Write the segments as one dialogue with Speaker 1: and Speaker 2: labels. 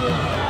Speaker 1: Yeah.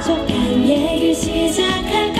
Speaker 1: 약속한 얘기 시작할까?